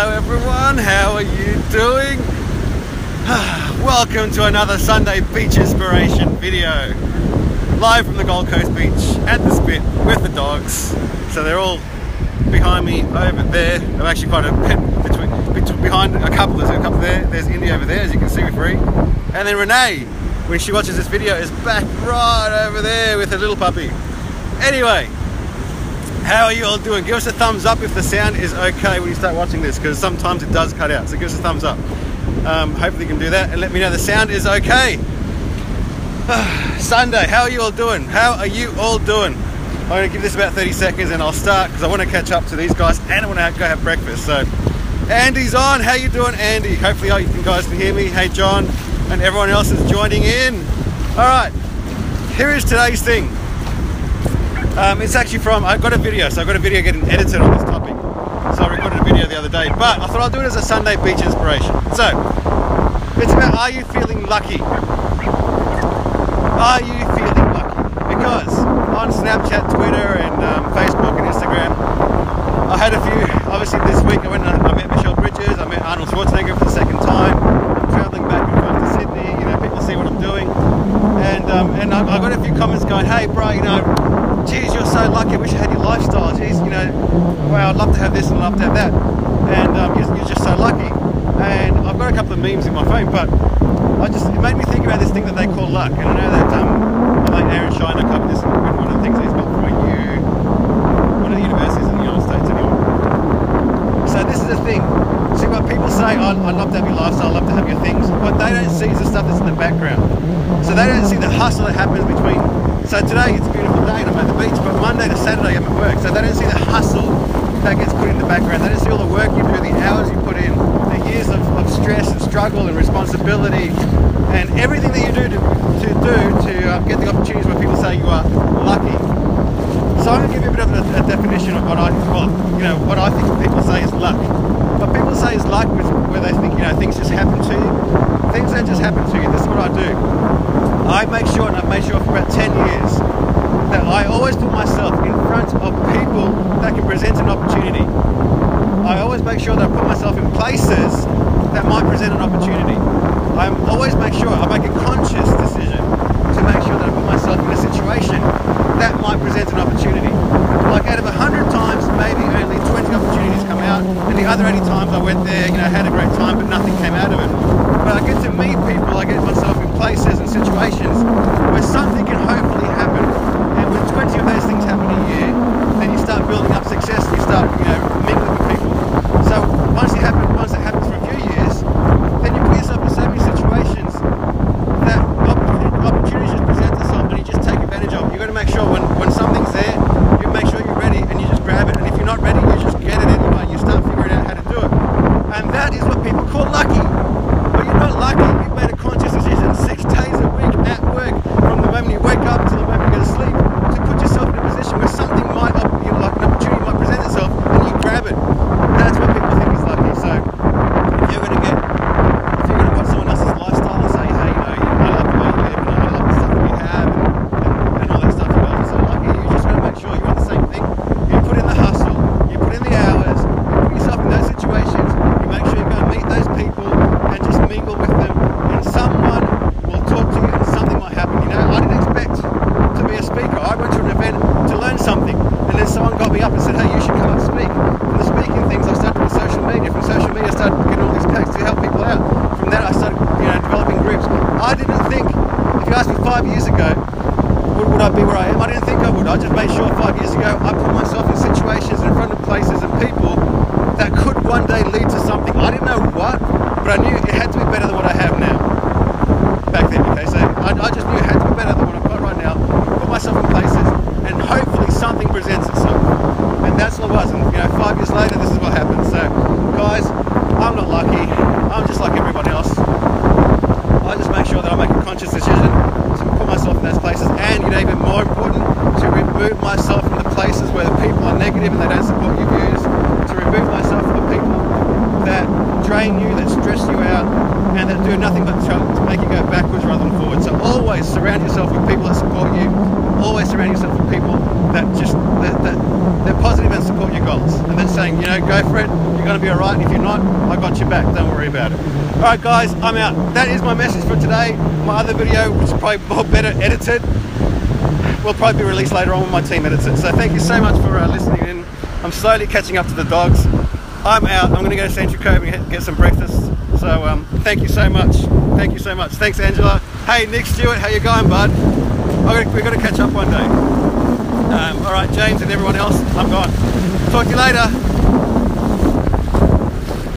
Hello everyone, how are you doing? Welcome to another Sunday Beach Inspiration video. Live from the Gold Coast Beach at the Spit with the dogs. So they're all behind me over there. I'm actually quite a bit between, between behind a couple. There's a couple there. There's Indy over there, as you can see with Ree. And then Renee, when she watches this video, is back right over there with her little puppy. Anyway, how are you all doing? Give us a thumbs up if the sound is okay when you start watching this, because sometimes it does cut out. So give us a thumbs up. Um, hopefully you can do that and let me know the sound is okay. Sunday, how are you all doing? How are you all doing? I'm going to give this about 30 seconds and I'll start because I want to catch up to these guys and I want to go have breakfast. So Andy's on. How you doing, Andy? Hopefully you guys can hear me. Hey, John, and everyone else is joining in. All right, here is today's thing. Um, it's actually from, I've got a video, so I've got a video getting edited on this topic. So I recorded a video the other day, but I thought I'll do it as a Sunday beach inspiration. So, it's about are you feeling lucky? Are you feeling lucky? Because on Snapchat, Twitter, and um, Facebook and Instagram, I had a few, obviously this week I went and I met Michelle Bridges, I met Arnold Schwarzenegger for the second time. I'm traveling back and forth to Sydney, you know, people see what I'm doing. And, um, and I, I got a few comments going, hey bro, you know, geez, you're so lucky. I wish I had your lifestyle. Geez, you know, wow, I'd love to have this and I'd love to have that. And um, you're, you're, just so lucky. And I've got a couple of memes in my phone, but I just it made me think about this thing that they call luck. And I know that um, I think Aaron Shiner covered this in one of the things he's got from a U, one of the universities in the United States, anyway. So this is the thing. See what people say, I'd love to have your lifestyle, I'd love to have your things. What they don't see is the stuff that's in the background. So they don't see the hustle that happens between so today it's beautiful beach, but Monday to Saturday I'm at work. So they don't see the hustle that gets put in the background. They don't see all the work you do, the hours you put in, the years of, of stress and struggle and responsibility, and everything that you do to, to do to uh, get the opportunities where people say you are lucky. So I'm going to give you a bit of a, a definition of what I, well, you know, what I think people say is luck. What people say is luck is where they think, you know, things just happen to you. Things don't just happen to you. This is what I do. I make sure, and I've made sure for about 10 years, that I always put myself front of people that can present an opportunity. I always make sure that I put myself in places that might present an opportunity. I always make sure, I make a conscious decision to make sure that I put myself in a situation that might present an opportunity. Like out of 100 times, maybe only 20 opportunities come out, and the other 80 times I went there, you know, had a great time, but nothing came out of it. But I get to meet people, I get myself in places and situations where something can hopefully happen. And when 20 of those things happen a year, then you start building up success, you start, you know, mingling with people. So once it happens, once it happens for a few years, then you put yourself in so many situations that opportunities just present themselves and you just take advantage of. You've got to make sure when, when something's there, you make sure you're ready and you just grab it. And if you're not ready, you just get it anyway. You start figuring out how to do it. And that is what people call lucky. But you're not lucky. You've made a conscious decision six days a week at work from the moment you wake up to the moment you go to sleep to put yourself in a position where something might, you know, like an opportunity might present itself and you grab it. That's what people think is lucky. So if you're going to get, if you're going to watch someone else's lifestyle and say, hey, you know, I love the way you live and I love the stuff that you have and, and, and all that stuff, you guys are so lucky. You just got to make sure you're on the same thing. You put in the hustle, you put in the hours, you put yourself in those situations, you make sure you go and meet those people and just mingle with them and someone will talk to you and something might happen. You know, I didn't expect to be a speaker. I went to an event to learn something and then someone got me up and said, hey, you should come and speak. From the speaking things, I started with social media. From social media, I started getting all these packs to help people out. From that, I started, you know, developing groups. I didn't think, if you asked me five years ago, would, would I be where I am? I didn't think I would. I just made sure five years ago I put myself in situations in front of places and people that could one day lead to something. I didn't know what, but I knew it had to be better than what I have now. Back then, okay? So I, I just knew it had to be better than what I've got right now. Put myself in places and hopefully something presents itself. And that's what it was. And you know, five years later, this is what happened. So, guys, I'm not lucky. I'm just like everyone else. I just make sure that I make a conscious decision to put myself in those places and, you know, even more important, to remove myself from the places where the people are negative and they don't support your views, to remove myself from the people that drain you, that stress you out, and that do nothing but try to make you go backwards rather than forward. So always surround yourself with people that support you. Always surround yourself with people that just that, that they're positive and support your goals. And then saying, you know, go for it. You're going to be all right. If you're not, I got your back. Don't worry about it. All right, guys, I'm out. That is my message for today. My other video, which is probably more better edited, will probably be released later on when my team edits it. So thank you so much for uh, listening in. I'm slowly catching up to the dogs. I'm out. I'm going to go to Century Cove and get some breakfast. So um, thank you so much. Thank you so much. Thanks, Angela. Hey, Nick Stewart, how you going, bud? We're going to catch up one day. Um, all right, James and everyone else, I'm gone. Talk to you later.